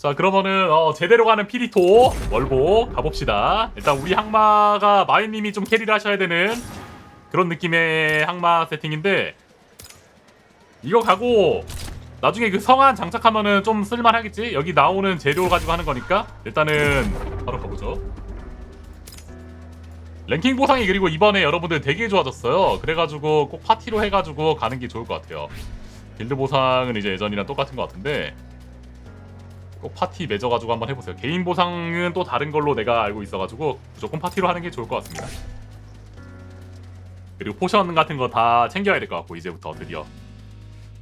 자 그러면은 어, 제대로 가는 피리토 월보 가봅시다. 일단 우리 항마가 마이님이 좀 캐리를 하셔야 되는 그런 느낌의 항마 세팅인데 이거 가고 나중에 그 성안 장착하면은 좀 쓸만하겠지? 여기 나오는 재료 가지고 하는 거니까 일단은 바로 가보죠. 랭킹 보상이 그리고 이번에 여러분들 되게 좋아졌어요. 그래가지고 꼭 파티로 해가지고 가는 게 좋을 것 같아요. 길드 보상은 이제 예전이랑 똑같은 것 같은데 꼭 파티 맺어가지고 한번 해보세요. 개인 보상은 또 다른 걸로 내가 알고 있어가지고 무조건 파티로 하는 게 좋을 것 같습니다. 그리고 potion 같은 거 다 챙겨야 될 것 같고 이제부터 드디어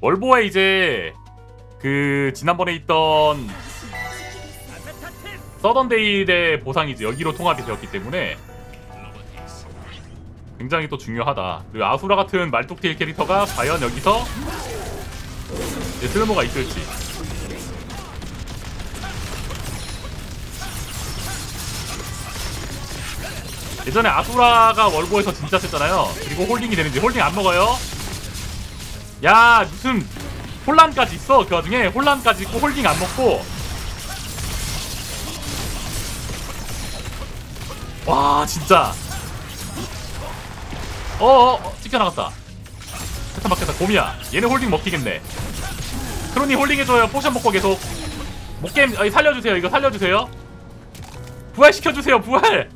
월보에 이제 그 지난번에 있던 서던데일의 보상이 이제 여기로 통합이 되었기 때문에 굉장히 또 중요하다. 그리고 아수라 같은 말뚝deal 캐릭터가 과연 여기서 쓸모가 있을지 예전에 아수라가 월보에서 진짜 셌잖아요. 그리고 홀딩이 되는지 홀딩 안 먹어요. 야 무슨 혼란까지 있어 그 와중에? 혼란까지 있고 홀딩 안 먹고. 와 진짜. 어어 어, 찍혀나갔다. 세탄 박혔다. 곰이야. 얘는 홀딩 먹히겠네. 크로니 홀딩 해줘요. 포션 먹고 계속. 목게임 살려주세요. 이거 살려주세요. 부활시켜주세요. 부활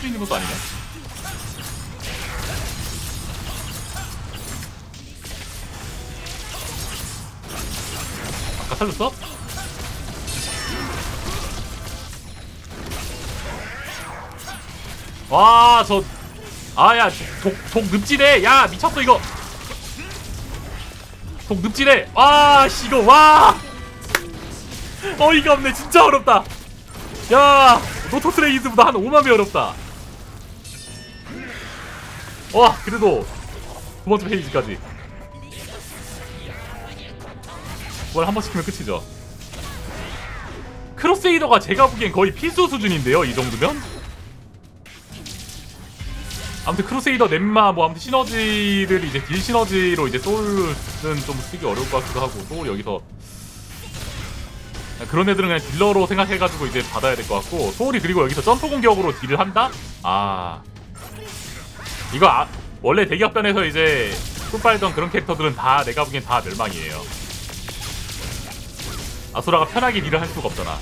깰수 있는 것도 아니네. 아까 살렸어? 와, 저, 아, 야, 독, 독 늪지대. 야, 미쳤어, 이거. 독 늪지대. 와, 씨, 이거, 와. 어이가 없네. 진짜 어렵다. 야, 노토스 레이즈보다 한 5만 배 어렵다. 와, 그래도 두 번째 phase까지. 그걸 한 번 시키면 끝이죠. 크루세이더가 제가 보기엔 거의 필수 수준인데요, 이 정도면? 아무튼 크루세이더 넷마 뭐 아무튼 시너지를 이제 deal 시너지로 이제 소울은 좀 쓰기 어려울 것 같기도 하고 소울 여기서 그런 애들은 그냥 딜러로 생각해가지고 이제 받아야 될 것 같고 소울이 그리고 여기서 점프 공격으로 deal을 한다? 아 이거 아, 원래 대격변에서 이제 꿀빨던 그런 캐릭터들은 다 내가 보기엔 다 멸망이에요. 아수라가 편하게 deal을 할 수가 없잖아.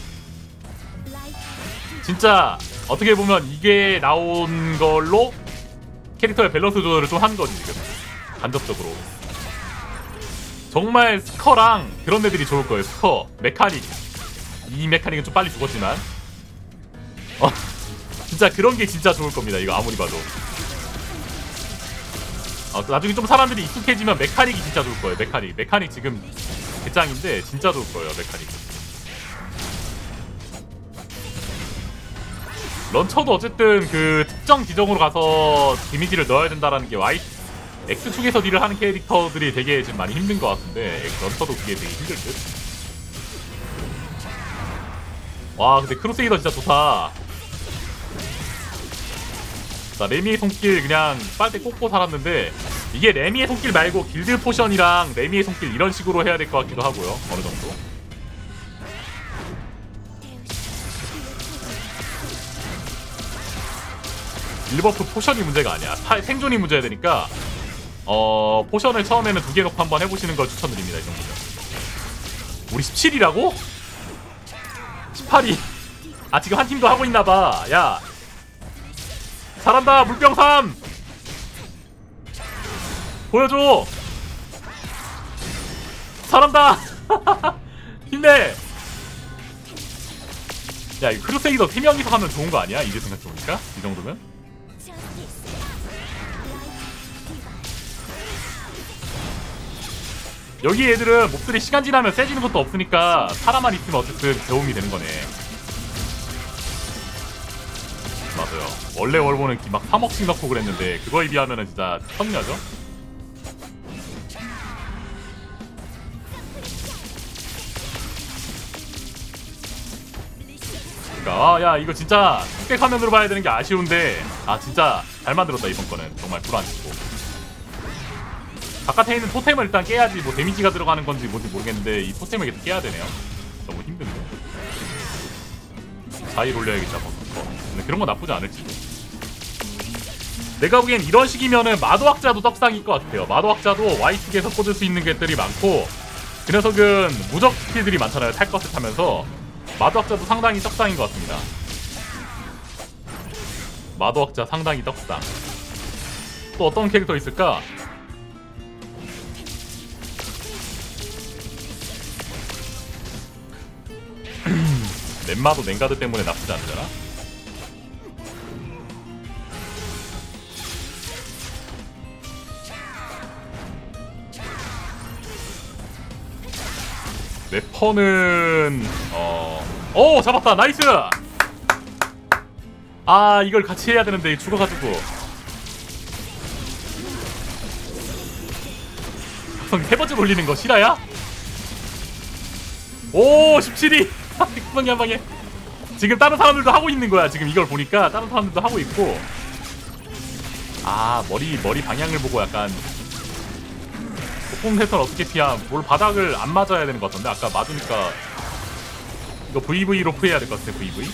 진짜 어떻게 보면 이게 나온 걸로 캐릭터의 밸런스 조절을 좀 한 거지 지금. 간접적으로. 정말 스커랑 그런 애들이 좋을 거예요 스커. 메카닉. 이 메카닉은 좀 빨리 죽었지만. 어 진짜 그런 게 진짜 좋을 겁니다 이거 아무리 봐도 어, 나중에 좀 사람들이 익숙해지면 메카닉이 진짜 좋을 거예요 메카닉 메카닉 지금 개짱인데 진짜 좋을 거예요 메카닉 런처도 어쨌든 그 특정 지정으로 가서 데미지를 넣어야 된다라는 게 Y X축에서 딜을 하는 캐릭터들이 되게 지금 많이 힘든 것 같은데 런처도 그게 되게 힘들 듯. 와 근데 크루세이더 진짜 좋다. 자 레미의 손길 그냥 빨대 꽂고 살았는데 이게 레미의 손길 말고 길드 potion이랑 레미의 손길 이런 식으로 해야 될 것 같기도 하고요 어느 정도. 일버프 포션이 문제가 아니야. 사- 생존이 문제야 되니까 어 potion을 처음에는 두 개 넣고 한번 해보시는 걸 추천드립니다. 이 정도면. 우리 17이라고? 18이. 아 지금 한 팀도 하고 있나봐. 야 잘한다 물병 3 보여줘. 잘한다. 힘내. 야, 이 크루세이더 3명이서 하면 좋은 거 아니야? 이제 생각해보니까? 이 정도면? 여기 애들은 몹들이 시간 지나면 세지는 것도 없으니까 사람만 있으면 어쨌든 배움이 되는 거네. 맞아요. 원래 월보는 막 3억씩 넣고 그랬는데 그거에 비하면 은 진짜 천녀죠? 그러니까 아, 야 이거 진짜 스펙 화면으로 봐야 되는 게 아쉬운데 아 진짜 잘 만들었다 이번 거는. 정말 불안했고. 바깥에 있는 토템을 일단 깨야지 뭐 데미지가 들어가는 건지 뭔지 모르겠는데 이 토템을 계속 깨야 되네요. 너무 힘든데? 자일 올려야겠다 그런 거 나쁘지 않을지. 내가 보기엔 이런 식이면은 마도학자도 떡상일 것 같아요. 마도학자도 Y2에서 꽂을 수 있는 것들이 많고 그 녀석은 무적 스킬들이 많잖아요. 탈 것을 타면서. 마도학자도 상당히 떡상인 것 같습니다. 마도학자 상당히 떡상. 또 어떤 캐릭터 있을까? 넷마도 냉가드 때문에 나쁘지 않잖아 웨퍼는 어... 오 잡았다. nice! 아 이걸 같이 해야 되는데 죽어가지고. 형 세 번째 올리는 거 실화야? 오 17위 금방에 한 방에. 지금 다른 사람들도 하고 있는 거야 지금 이걸 보니까. 다른 사람들도 하고 있고. 아 머리 머리 방향을 보고 약간 폭풍 패턴 어떻게 피함 뭘 바닥을 안 맞아야 되는 것 같던데? 아까 맞으니까 이거 VV로 피해야 될 것 같아 VV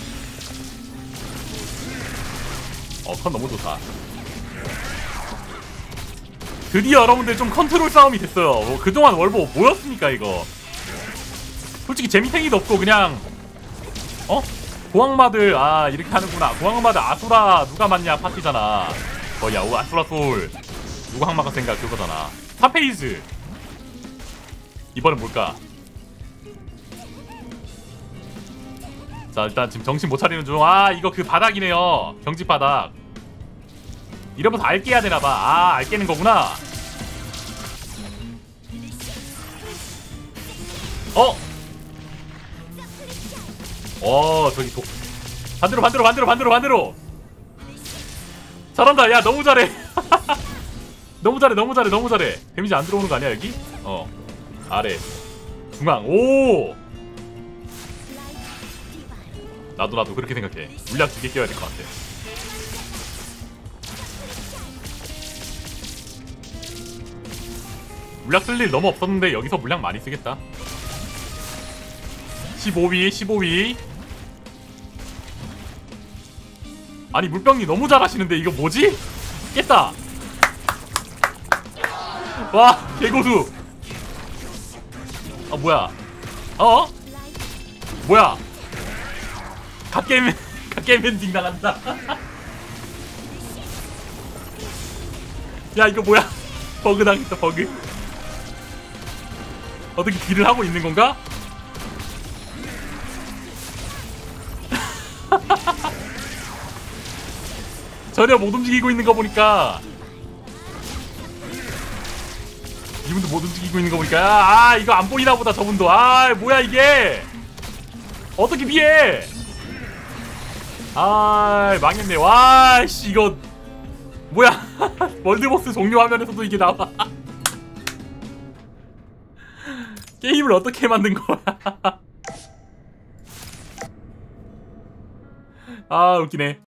어컨 너무 좋다. 드디어 여러분들 좀 컨트롤 싸움이 됐어요. 뭐 그동안 월보 뭐였습니까 이거? 솔직히 재미탱이도 없고 그냥 어? 고항마들 아 이렇게 하는구나. 고항마들 아수라 누가 맞냐 파티잖아. 오 아수라 소울 누가 항마가 생각 그거잖아 4페이즈. 이번엔 뭘까? 자 일단 지금 정신 못 차리는 중. 아 이거 그 바닥이네요. 경직 바닥. 이러면서 알 깨야 되나봐. 아알 깨는 거구나. 어? 어 저기 독. 반대로 반대로 반대로 반대로 반대로. 잘한다. 야 너무 잘해 너무 잘해 너무 잘해 너무 잘해. 데미지 안 들어오는 거 아니야 여기? 어. 아래. 중앙. 오! 나도 나도 그렇게 생각해. 물약 두개 껴야 될 것 같아. 물약 쓸 일 너무 없었는데 여기서 물약 많이 쓰겠다. 15위 15위. 아니 물병님 너무 잘하시는데 이거 뭐지? 깼다 와 개고수. 아 뭐야? 어? 뭐야? 갓게임 갓게임 엔딩 나간다. 야 이거 뭐야? 버그 당했다 버그. 어떻게 딜을 하고 있는 건가? 전혀 못 움직이고 있는 거 보니까 이분도 못 움직이고 있는 거 보니까 아, 아, 이거 안 보이나 보다 저분도. 아 뭐야 이게? 어떻게 피해? 아 망했네. 와씨 이거 뭐야? 월드보스 종료 화면에서도 이게 나와. 게임을 어떻게 만든 거야? 아 웃기네